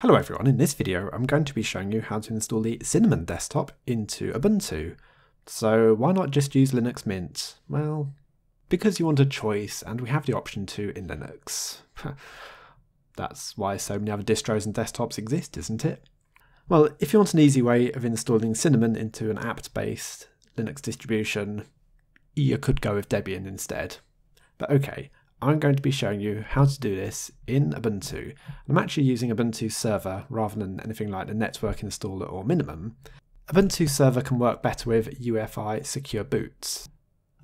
Hello everyone, in this video I'm going to be showing you how to install the Cinnamon desktop into Ubuntu. So why not just use Linux Mint? Well, because you want a choice and we have the option to in Linux. That's why so many other distros and desktops exist, isn't it? Well, if you want an easy way of installing Cinnamon into an apt-based Linux distribution, you could go with Debian instead. But okay, I'm going to be showing you how to do this in Ubuntu. I'm actually using Ubuntu Server rather than anything like the network installer or minimum. Ubuntu Server can work better with UEFI secure boots.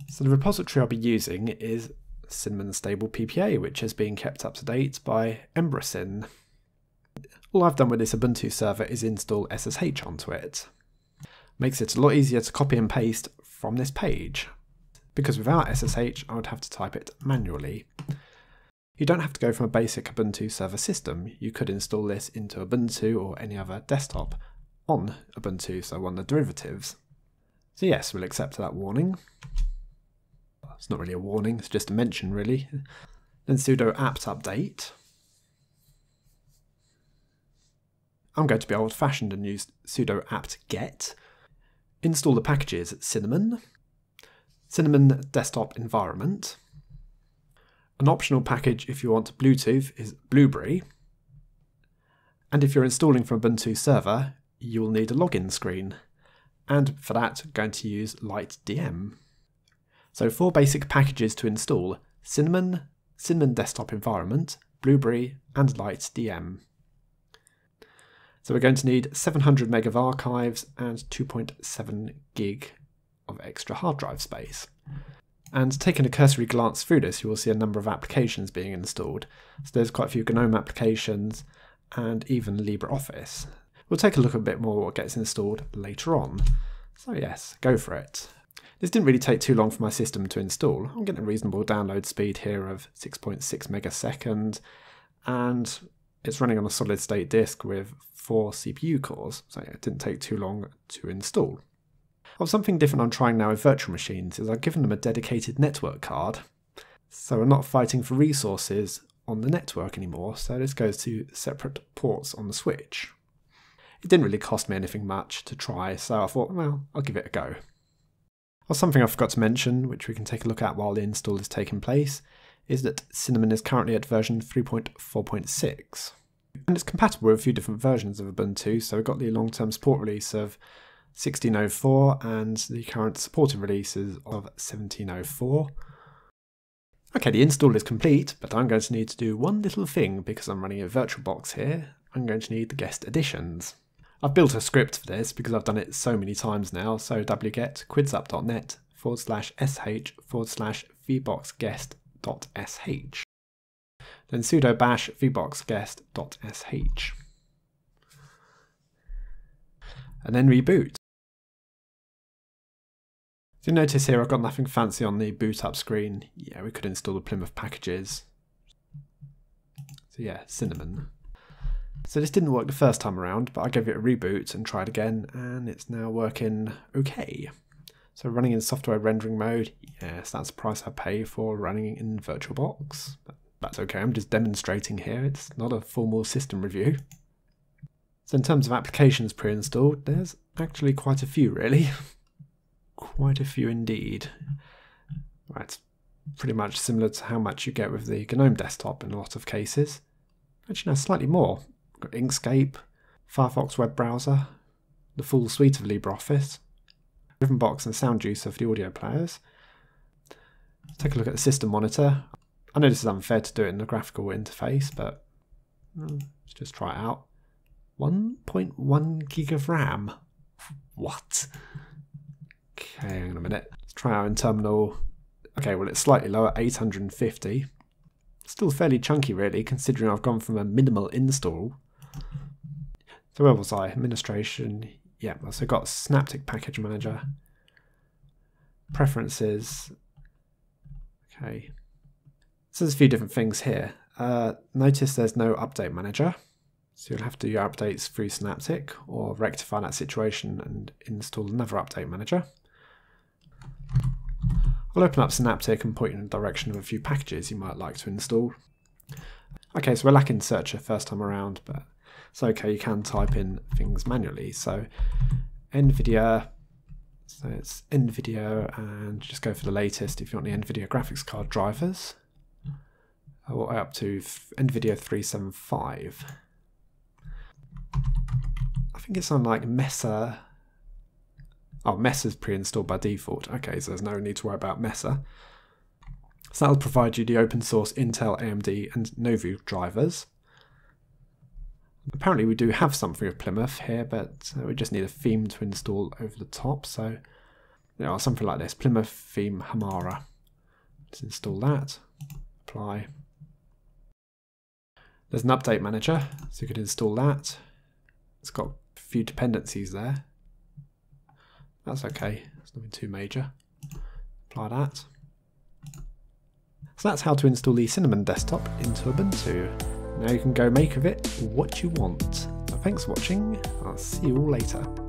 So the repository I'll be using is Cinnamon Stable PPA, which is being kept up to date by Embrosyn. All I've done with this Ubuntu server is install SSH onto it. Makes it a lot easier to copy and paste from this page because without SSH I would have to type it manually. You don't have to go from a basic Ubuntu server system, you could install this into Ubuntu or any other desktop on Ubuntu, so on the derivatives. So yes, we'll accept that warning. It's not really a warning, it's just a mention really. Then sudo apt update. I'm going to be old fashioned and use sudo apt get. Install the packages at cinnamon, Cinnamon desktop environment. An optional package if you want Bluetooth is Blueberry. And if you're installing from Ubuntu server, you will need a login screen. And for that, I'm going to use LightDM. So four basic packages to install, Cinnamon, Cinnamon desktop environment, Blueberry, and LightDM. So we're going to need 700 meg of archives and 2.7 gig of extra hard drive space. And taking a cursory glance through this, you will see a number of applications being installed. So there's quite a few GNOME applications and even LibreOffice. We'll take a look a bit more what gets installed later on. So yes, go for it. This didn't really take too long for my system to install. I'm getting a reasonable download speed here of 6.6 megasecond, and it's running on a solid state disk with four CPU cores, so it didn't take too long to install. Well, something different I'm trying now with virtual machines is I've given them a dedicated network card. So we're not fighting for resources on the network anymore, so this goes to separate ports on the switch. It didn't really cost me anything much to try, so I thought, well, I'll give it a go. Well, something I forgot to mention, which we can take a look at while the install is taking place, is that Cinnamon is currently at version 3.4.6. And it's compatible with a few different versions of Ubuntu, so we've got the long-term support release of 1604 and the current supported releases of 1704. Okay, the install is complete, but I'm going to need to do one little thing because I'm running a VirtualBox here. I'm going to need the guest additions. I've built a script for this because I've done it so many times now, so wget quidsup.net forward slash sh forward slash vboxguest.sh. Then sudo bash vboxguest.sh. And then reboot. So you notice here I've got nothing fancy on the boot up screen. Yeah, we could install the Plymouth packages. So yeah, cinnamon. So this didn't work the first time around, but I gave it a reboot and tried again, and it's now working okay. So running in software rendering mode, yes, that's the price I pay for running in VirtualBox. That's okay, I'm just demonstrating here, it's not a formal system review. So in terms of applications pre-installed, there's actually quite a few really. quite a few indeed. Right, pretty much similar to how much you get with the GNOME desktop in a lot of cases. Actually, no, slightly more. Got Inkscape, Firefox web browser, the full suite of LibreOffice, Rhythmbox and SoundJuicer for the audio players. Take a look at the system monitor. I know this is unfair to do it in the graphical interface, but hmm, let's just try it out. 1.1 gig of RAM. What? Okay, hang on a minute. Let's try out in terminal. Okay, well, it's slightly lower, 850. Still fairly chunky, really, considering I've gone from a minimal install. So where was I? Administration. Yeah, so got Synaptic Package Manager. Preferences. Okay. So there's a few different things here. Uh, notice there's no update manager. So you'll have to do your updates through Synaptic or rectify that situation and install another update manager. I'll open up Synaptic and point you in the direction of a few packages you might like to install. Okay, so we're lacking Searcher first time around, but it's okay, you can type in things manually. So NVIDIA, so it's NVIDIA, and just go for the latest if you want the NVIDIA graphics card drivers. Way up to NVIDIA 375. I think it's on like Mesa. Oh, Mesa's pre-installed by default. Okay, so there's no need to worry about Mesa. So that'll provide you the open source Intel, AMD, and Nouveau drivers. Apparently we do have something of Plymouth here, but uh, we just need a theme to install over the top. So, you know, something like this, Plymouth theme Hamara. Let's install that, apply. There's an update manager, so you could install that. It's got a few dependencies there. That's okay, it's nothing too major. Apply that. So that's how to install the Cinnamon desktop into Ubuntu. Now you can go make of it what you want. thanks for watching, I'll see you all later.